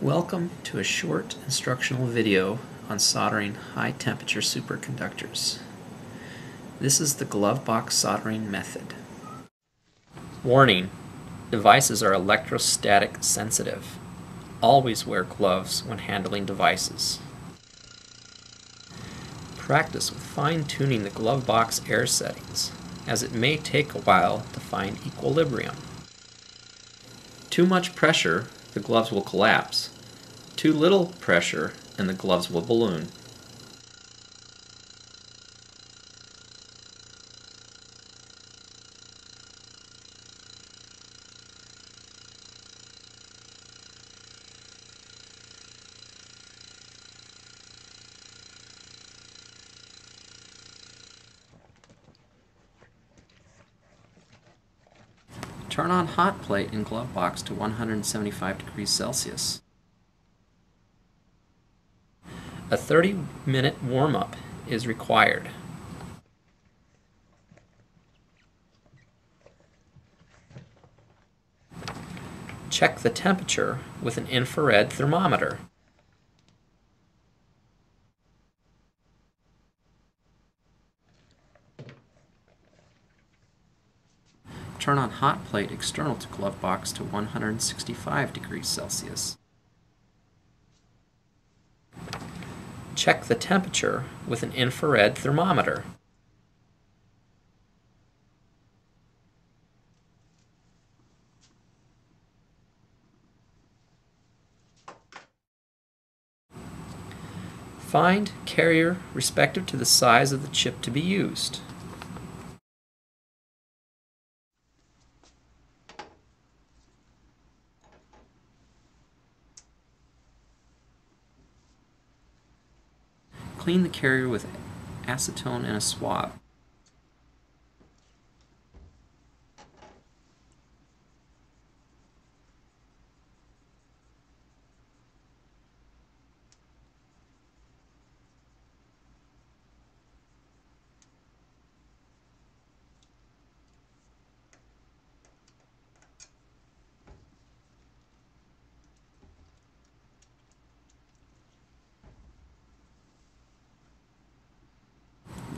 Welcome to a short instructional video on soldering high temperature superconductors. This is the glove box soldering method. Warning, devices are electrostatic sensitive. Always wear gloves when handling devices. Practice with fine tuning the glove box air settings, as it may take a while to find equilibrium. Too much pressure, the gloves will collapse. Too little pressure, and the gloves will balloon. Turn on hot plate in glove box to 175 degrees Celsius. A 30 minute warm up is required. Check the temperature with an infrared thermometer. Turn on hot plate external to glove box to 165 degrees Celsius. Check the temperature with an infrared thermometer. Find carrier respective to the size of the chip to be used. Clean the carrier with acetone and a swab.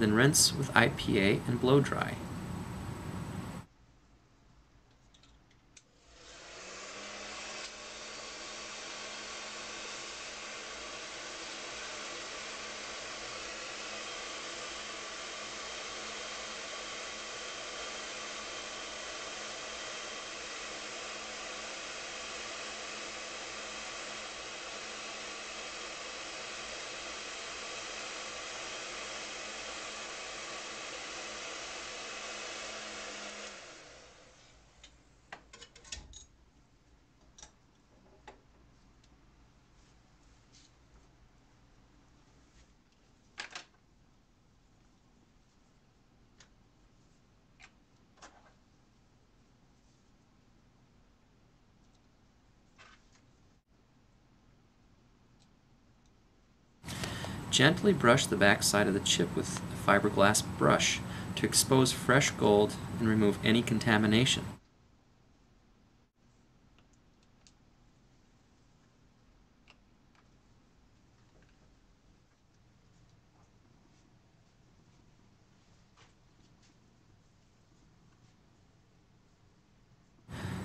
Then rinse with IPA and blow dry. Gently brush the back side of the chip with a fiberglass brush to expose fresh gold and remove any contamination.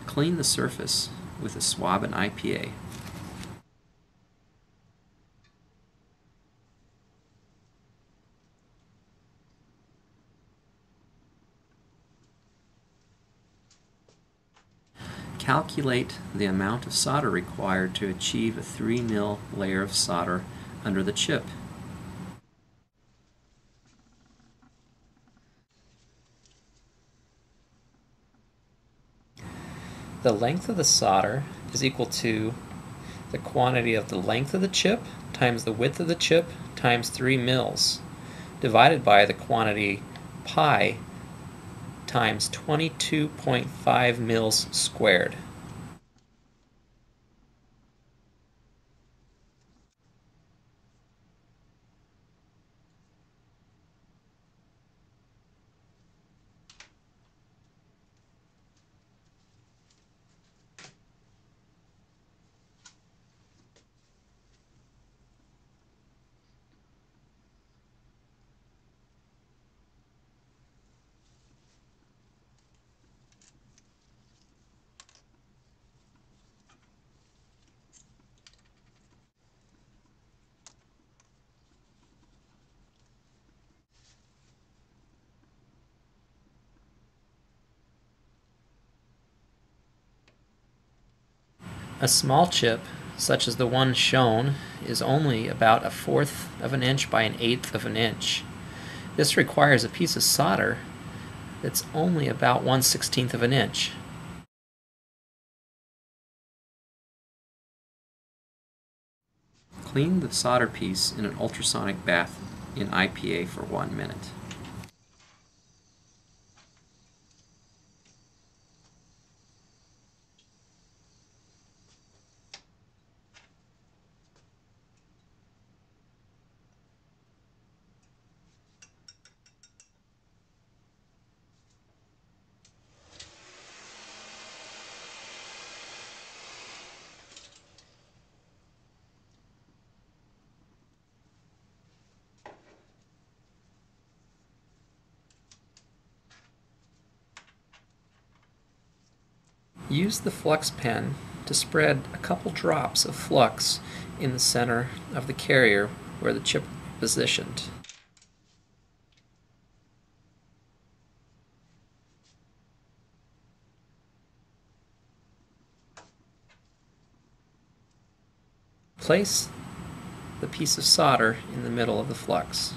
Clean the surface with a swab and IPA. Calculate the amount of solder required to achieve a 3 mil layer of solder under the chip. The length of the solder is equal to the quantity of the length of the chip times the width of the chip times 3 mils divided by the quantity pi times 22.5 mils squared. A small chip, such as the one shown, is only about a fourth of an inch by an eighth of an inch. This requires a piece of solder that's only about one sixteenth of an inch. Clean the solder piece in an ultrasonic bath in IPA for one minute. Use the flux pen to spread a couple drops of flux in the center of the carrier where the chip is positioned. Place the piece of solder in the middle of the flux.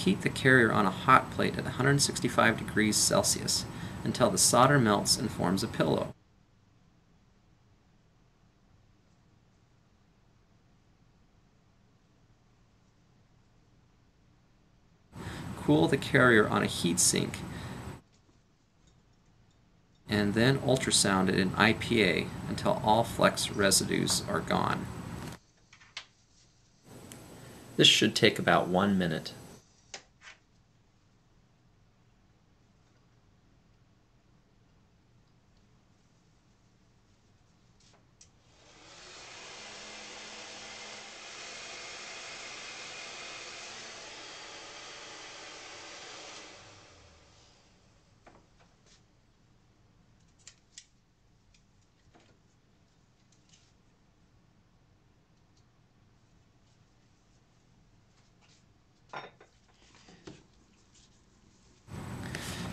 Heat the carrier on a hot plate at 165 degrees Celsius until the solder melts and forms a pillow. Cool the carrier on a heat sink and then ultrasound it in IPA until all flux residues are gone. This should take about one minute.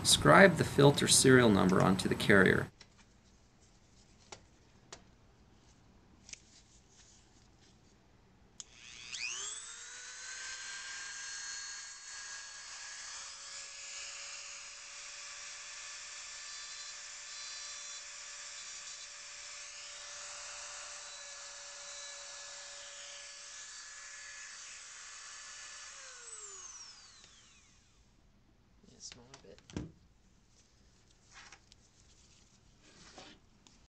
Scribe the filter serial number onto the carrier.